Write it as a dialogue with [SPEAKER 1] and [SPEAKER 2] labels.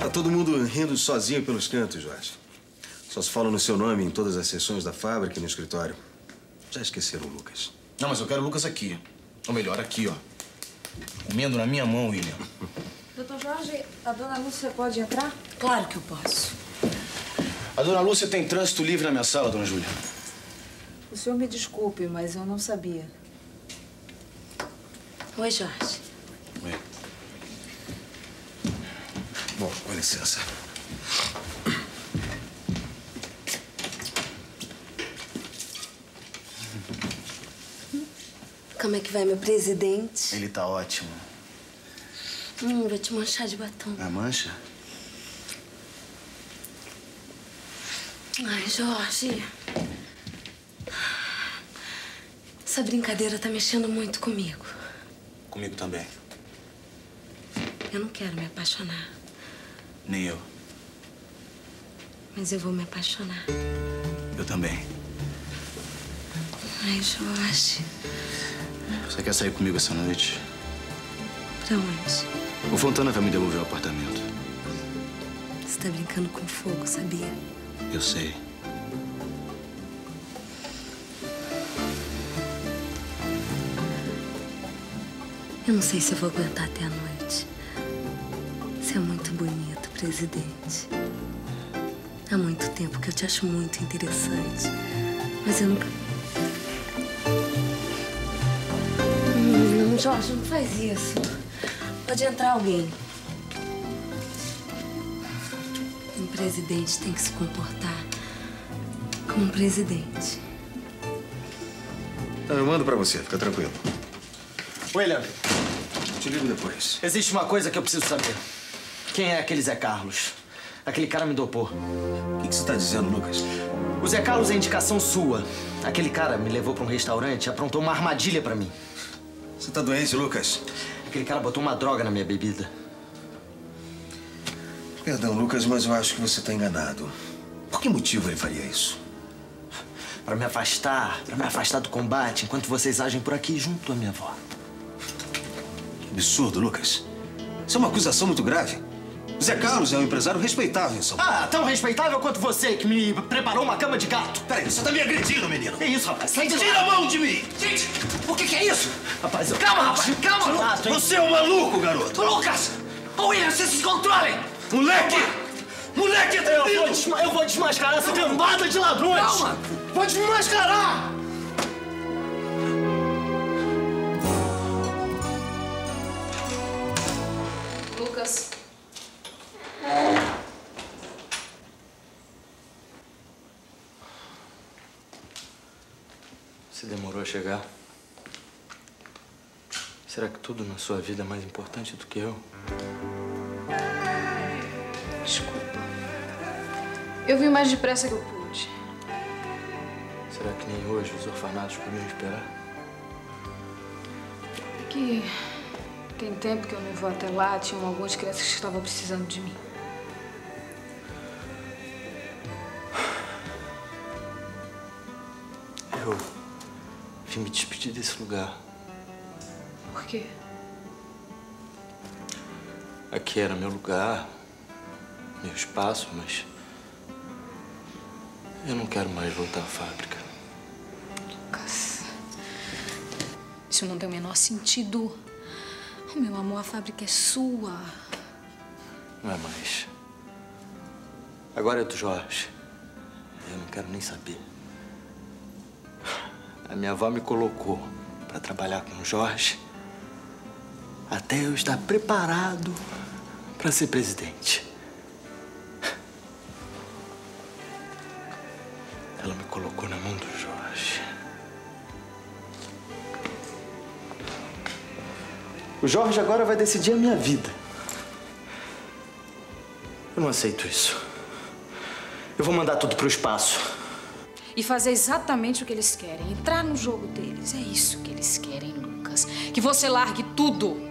[SPEAKER 1] Tá todo mundo rindo sozinho pelos cantos, Jorge. Só se fala no seu nome em todas as sessões da fábrica e no escritório. Já esqueceram o Lucas.
[SPEAKER 2] Não, mas eu quero o Lucas aqui. Ou melhor, aqui, ó. Comendo na minha mão, William.
[SPEAKER 3] Doutor Jorge, a dona Lúcia pode entrar? Claro que eu posso.
[SPEAKER 2] A dona Lúcia tem trânsito livre na minha sala, dona Júlia.
[SPEAKER 3] O senhor me desculpe, mas eu não sabia. Oi, Jorge.
[SPEAKER 2] Oi.
[SPEAKER 1] Bom, com licença.
[SPEAKER 3] Como é que vai, meu presidente?
[SPEAKER 2] Ele tá ótimo.
[SPEAKER 3] Hum, vou te manchar de batom.
[SPEAKER 2] A mancha?
[SPEAKER 3] Ai, Jorge. Essa brincadeira tá mexendo muito comigo.
[SPEAKER 2] Comigo também.
[SPEAKER 3] Eu não quero me apaixonar,
[SPEAKER 2] Nem eu.
[SPEAKER 3] mas eu vou me apaixonar.
[SPEAKER 2] Eu também.
[SPEAKER 3] Ai, Jorge.
[SPEAKER 2] Você quer sair comigo essa noite?
[SPEAKER 3] Pra onde?
[SPEAKER 2] O Fontana vai me devolver o apartamento.
[SPEAKER 3] Você tá brincando com fogo, sabia?
[SPEAKER 2] Eu sei.
[SPEAKER 3] Eu não sei se eu vou aguentar até a noite. Você é muito bonito, presidente. Há muito tempo que eu te acho muito interessante. Mas eu nunca. Hum, Não, Jorge, não faz isso. Pode entrar alguém. Um presidente tem que se comportar como um presidente.
[SPEAKER 1] Eu mando pra você, fica tranquilo.
[SPEAKER 2] William,
[SPEAKER 1] Te ligo depois.
[SPEAKER 2] existe uma coisa que eu preciso saber. Quem é aquele Zé Carlos? Aquele cara me dopou.
[SPEAKER 1] O que, que você tá dizendo, Lucas?
[SPEAKER 2] O Zé Carlos é indicação sua. Aquele cara me levou pra um restaurante e aprontou uma armadilha pra mim.
[SPEAKER 1] Você tá doente, Lucas?
[SPEAKER 2] Aquele cara botou uma droga na minha bebida.
[SPEAKER 1] Perdão, Lucas, mas eu acho que você tá enganado. Por que motivo ele faria isso?
[SPEAKER 2] Pra me afastar, pra me afastar do combate, enquanto vocês agem por aqui junto à minha avó.
[SPEAKER 1] Que absurdo, Lucas. Isso é uma acusação muito grave. Zé Carlos é um empresário respeitável em São Paulo.
[SPEAKER 2] Ah, tão respeitável quanto você, que me preparou uma cama de gato.
[SPEAKER 1] Peraí, você tá me agredindo, menino.
[SPEAKER 2] Que isso, rapaz? Sai de lá.
[SPEAKER 1] Tira a mão de mim! Gente, o que, que é isso?
[SPEAKER 2] Rapaz, eu...
[SPEAKER 4] Calma, rapaz, calma!
[SPEAKER 2] Gato, hein?
[SPEAKER 1] Você é um maluco, garoto!
[SPEAKER 4] Lucas! Ô, William, vocês se controlem!
[SPEAKER 1] Moleque! Moleque
[SPEAKER 2] Eu vou, desma- eu vou desmascarar essa cambada de ladrões!
[SPEAKER 4] Calma!
[SPEAKER 2] Vou desmascarar!
[SPEAKER 3] Lucas.
[SPEAKER 2] Você demorou a chegar? Será que tudo na sua vida é mais importante do que eu?
[SPEAKER 5] Desculpa. Eu vim mais depressa que eu pude.
[SPEAKER 2] Será que nem hoje os orfanatos podiam esperar?
[SPEAKER 5] É que tem tempo que eu não vou até lá, tinham algumas crianças que estavam precisando de mim.
[SPEAKER 2] Eu vim me despedir desse lugar.
[SPEAKER 5] Por quê?
[SPEAKER 2] Aqui era meu lugar, meu espaço, mas eu não quero mais voltar à fábrica.
[SPEAKER 5] Lucas. Isso não tem o menor sentido. Meu amor, a fábrica é sua.
[SPEAKER 2] Não é mais. Agora é do Jorge. Eu não quero nem saber. A minha avó me colocou para trabalhar com o Jorge até eu estar preparado para ser presidente. Ela me colocou na mão do Jorge. O Jorge agora vai decidir a minha vida. Eu não aceito isso. Eu vou mandar tudo pro espaço.
[SPEAKER 5] E fazer exatamente o que eles querem. Entrar no jogo deles. É isso que eles querem, Lucas. Que você largue tudo.